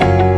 you.